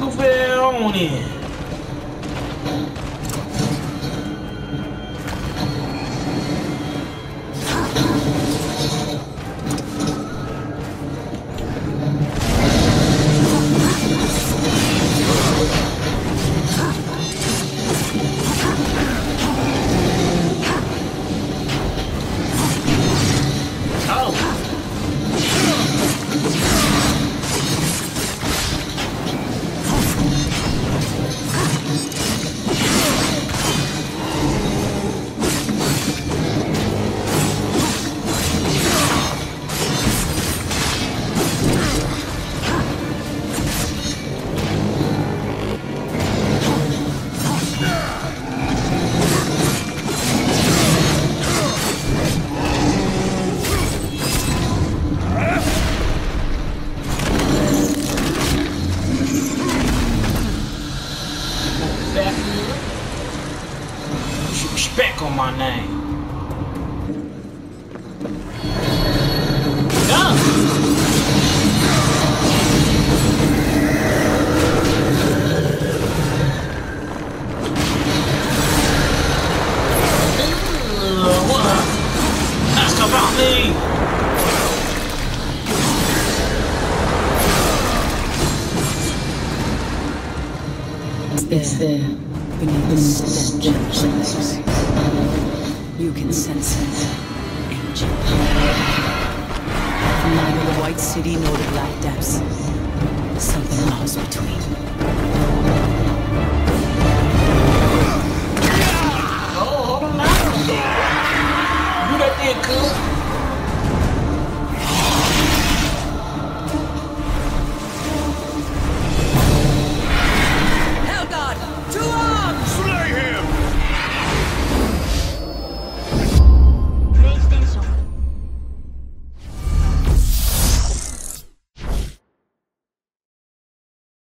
goofy on in. Put respect on my name. It's there, beneath the stench of. You can sense it, ancient power. Neither the White City nor the Black Depths, something lies between. That cool.